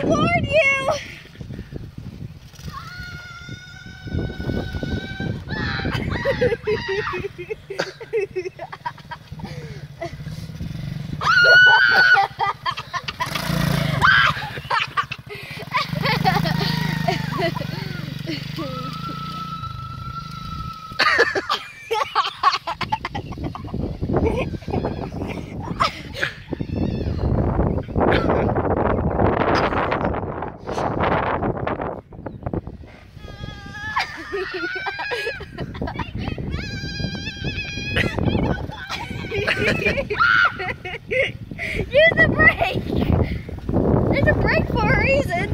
to warn you. Use the brake. There's a brake for a reason.